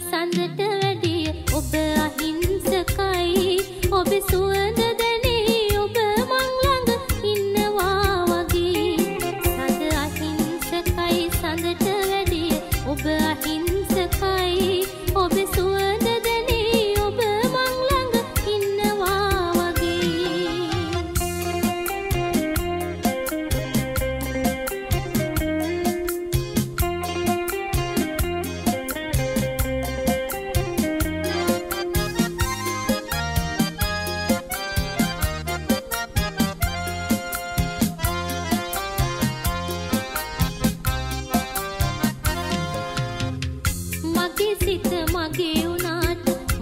සඳට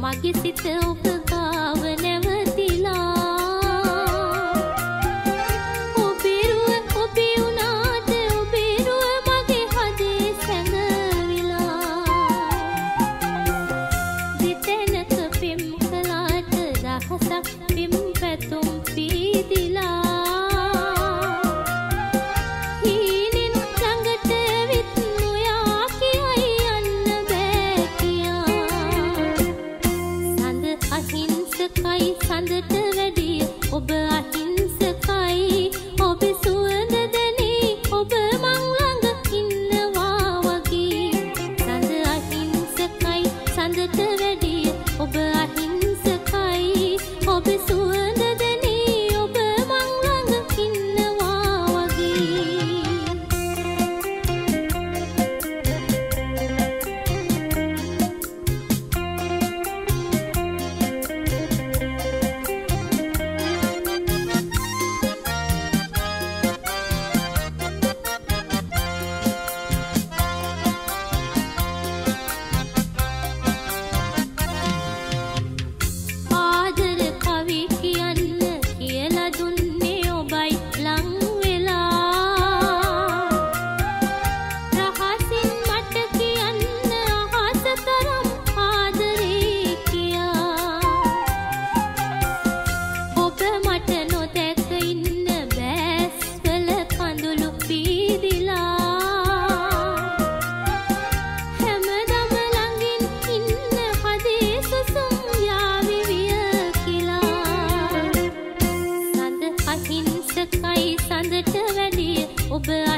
Magic still සඳට වැඩිය ඔබ අහිංසකයි. وبالعافية